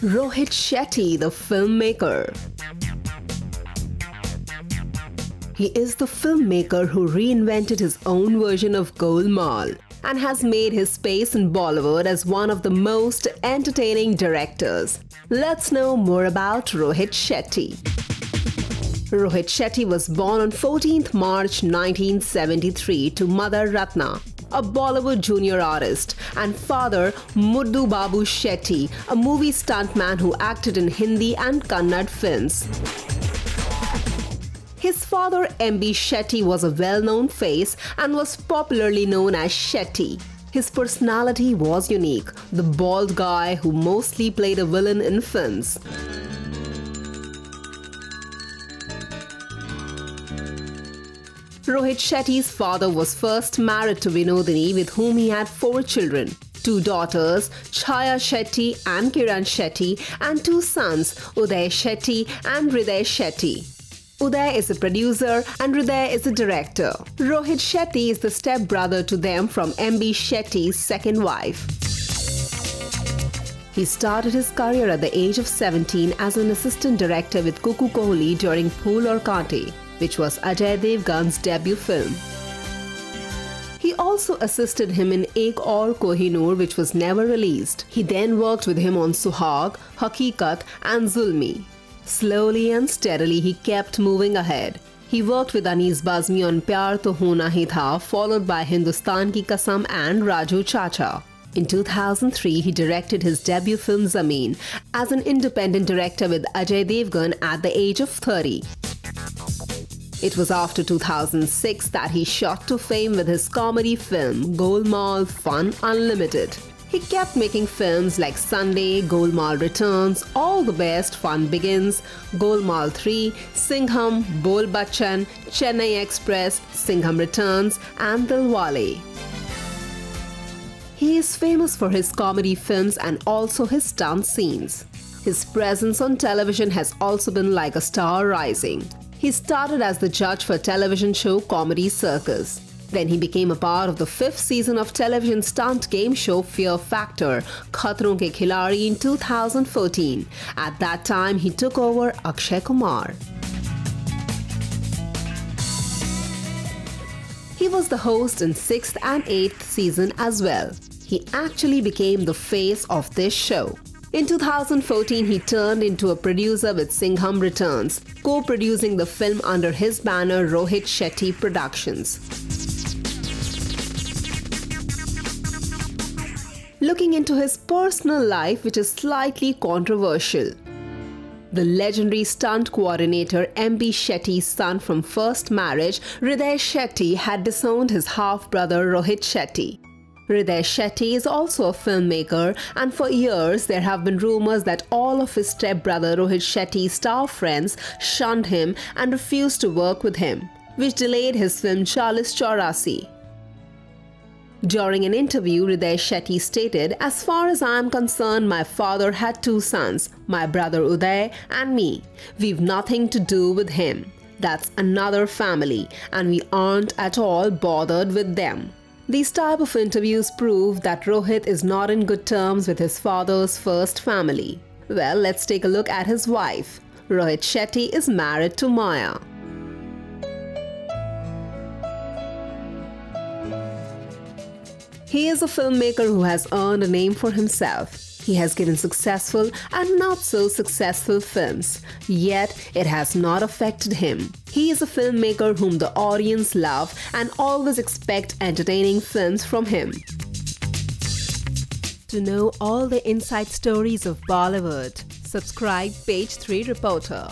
Rohit Shetty, the filmmaker. He is the filmmaker who reinvented his own version of Golmaal and has made his space in Bollywood as one of the most entertaining directors. Let's know more about Rohit Shetty. Rohit Shetty was born on 14th March 1973 to Mother Ratna, a Bollywood junior artist, and father Muddu Babu Shetty, a movie stuntman who acted in Hindi and Kannada films. His father, M.B. Shetty, was a well known face and was popularly known as Shetty. His personality was unique, the bald guy who mostly played a villain in films. Rohit Shetty's father was first married to Vinodini, with whom he had four children two daughters, Chaya Shetty and Kiran Shetty, and two sons, Uday Shetty and Hriday Shetty. Uday is a producer and Hriday is a director. Rohit Shetty is the stepbrother to them from MB Shetty's second wife. He started his career at the age of 17 as an assistant director with Kuku Kohli during Phool Aur Kaante, which was Ajay Devgan's debut film. He also assisted him in Ek Aur Kohinoor, which was never released. He then worked with him on Suhag, Hakikat, and Zulmi. Slowly and steadily, he kept moving ahead. He worked with Anis Bazmi on Pyar To Hona Hi Tha, followed by Hindustan Ki Kasam and Raju Chacha. In 2003, he directed his debut film Zameen as an independent director with Ajay Devgan at the age of 30. It was after 2006 that he shot to fame with his comedy film Golmaal Fun Unlimited. He kept making films like Sunday, Golmaal Returns, All the Best, Fun Begins, Golmaal 3, Singham, Bol Bachchan, Chennai Express, Singham Returns, and Dilwale. He is famous for his comedy films and also his stunt scenes. His presence on television has also been like a star rising. He started as the judge for television show Comedy Circus. Then he became a part of the fifth season of television stunt game show Fear Factor, Khatron Ke in 2014. At that time, he took over Akshay Kumar. He was the host in 6th and 8th season as well. He actually became the face of this show. In 2014, he turned into a producer with Singham Returns, co producing the film under his banner Rohit Shetty Productions. Looking into his personal life, which is slightly controversial. The legendary stunt coordinator M.B. Shetty's son from first marriage, Hriday Shetty, had disowned his half brother Rohit Shetty. Hriday Shetty is also a filmmaker, and for years there have been rumors that all of his stepbrother Rohit Shetty's star friends shunned him and refused to work with him, which delayed his film Chaalis Chaurasi. During an interview, Hriday Shetty stated, As far as I am concerned, my father had two sons, my brother Uday and me. We've nothing to do with him. That's another family, and we aren't at all bothered with them. These type of interviews prove that Rohit is not in good terms with his father's first family. Well, let's take a look at his wife. Rohit Shetty is married to Maya. He is a filmmaker who has earned a name for himself. He has given successful and not so successful films, yet it has not affected him. He is a filmmaker whom the audience love and always expect entertaining films from him. To know all the inside stories of Bollywood, subscribe Page 3 Reporter.